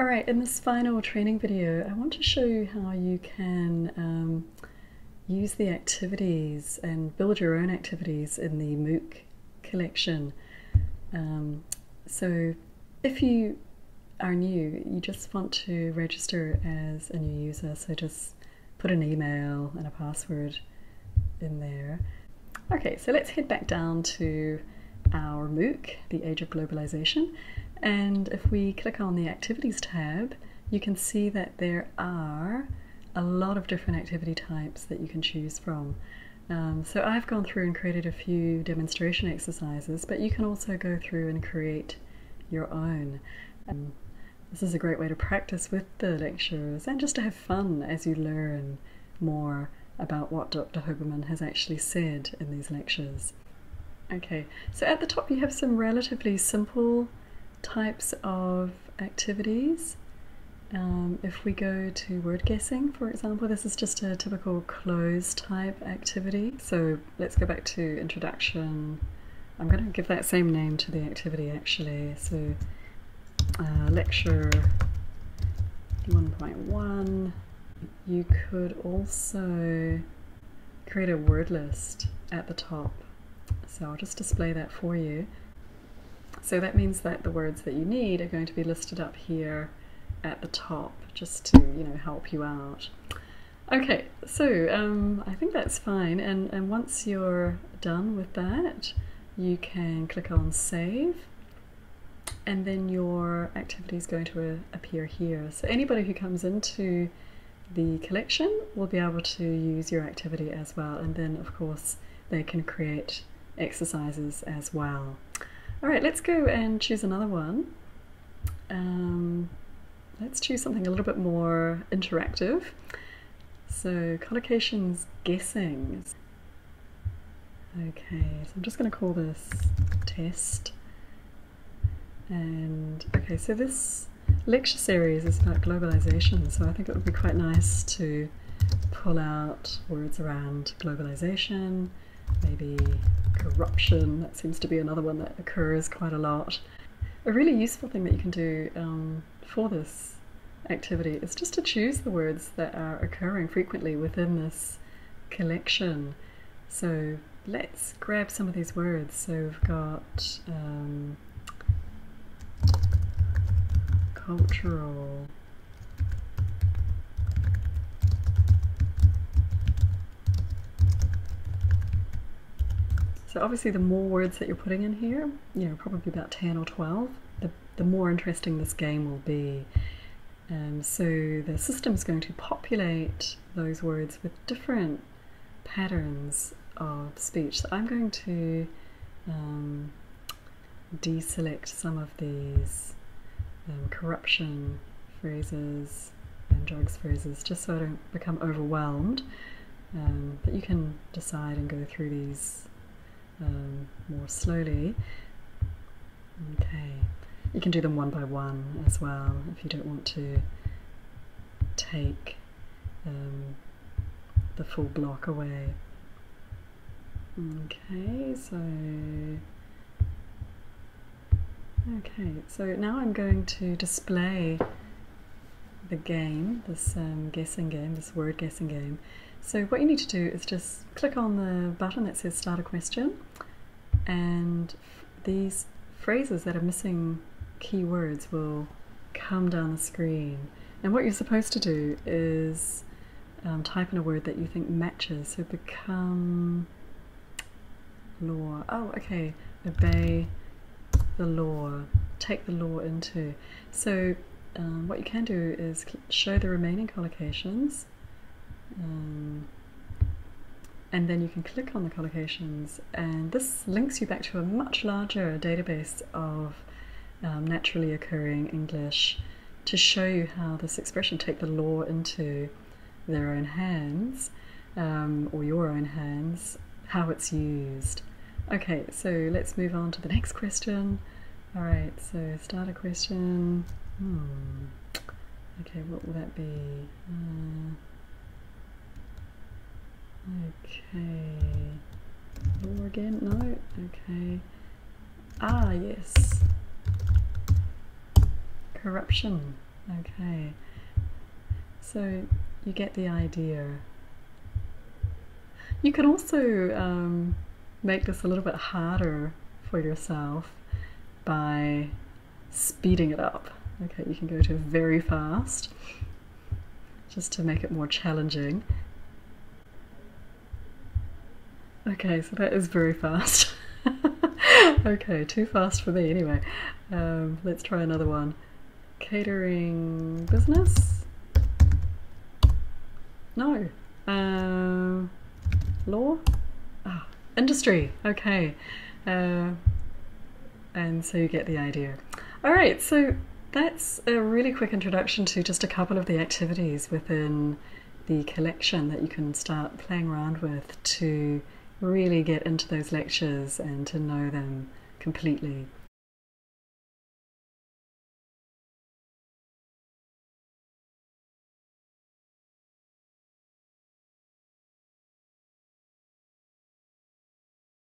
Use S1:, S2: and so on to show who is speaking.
S1: Alright, in this final training video, I want to show you how you can um, use the activities and build your own activities in the MOOC collection. Um, so if you are new, you just want to register as a new user, so just put an email and a password in there. Okay, so let's head back down to our MOOC, the Age of Globalization, and if we click on the Activities tab, you can see that there are a lot of different activity types that you can choose from. Um, so I've gone through and created a few demonstration exercises, but you can also go through and create your own. Um, this is a great way to practice with the lectures and just to have fun as you learn more about what Dr. Hoberman has actually said in these lectures. Okay, so at the top you have some relatively simple types of activities. Um, if we go to word guessing, for example, this is just a typical cloze type activity. So let's go back to introduction. I'm going to give that same name to the activity actually. So uh, lecture 1.1. You could also create a word list at the top. So I'll just display that for you. So that means that the words that you need are going to be listed up here at the top just to you know help you out. Okay, so um, I think that's fine and, and once you're done with that you can click on save and then your activity is going to uh, appear here. So anybody who comes into the collection will be able to use your activity as well and then of course they can create exercises as well. All right, let's go and choose another one. Um, let's choose something a little bit more interactive. So collocations guessing. Okay, so I'm just going to call this test. And okay, so this lecture series is about globalization, so I think it would be quite nice to pull out words around globalization, maybe corruption, that seems to be another one that occurs quite a lot. A really useful thing that you can do um, for this activity is just to choose the words that are occurring frequently within this collection. So let's grab some of these words. So we've got um, cultural, So obviously the more words that you're putting in here, you know, probably about 10 or 12, the, the more interesting this game will be. Um, so the system is going to populate those words with different patterns of speech. So I'm going to um, deselect some of these um, corruption phrases and drugs phrases just so I don't become overwhelmed. Um, but you can decide and go through these um, more slowly. Okay, you can do them one by one as well if you don't want to take um, the full block away. Okay, so okay, so now I'm going to display the game, this um, guessing game, this word guessing game. So what you need to do is just click on the button that says start a question and these phrases that are missing keywords will come down the screen. And what you're supposed to do is um, type in a word that you think matches. So become law. Oh, okay. Obey the law. Take the law into. So um, what you can do is show the remaining collocations. Um, and then you can click on the collocations and this links you back to a much larger database of um, naturally occurring English to show you how this expression take the law into their own hands um, or your own hands, how it's used. Okay, so let's move on to the next question. All right, so start a question. Hmm. Okay, what will that be? Uh, Okay. Law again? No? Okay. Ah, yes. Corruption. Okay, so you get the idea. You can also um, make this a little bit harder for yourself by speeding it up. Okay, you can go to very fast just to make it more challenging. Okay, so that is very fast. okay, too fast for me anyway. Um, let's try another one. Catering business? No. Um, law? Oh, industry. Okay. Uh, and so you get the idea. All right, so that's a really quick introduction to just a couple of the activities within the collection that you can start playing around with to really get into those lectures and to know them completely.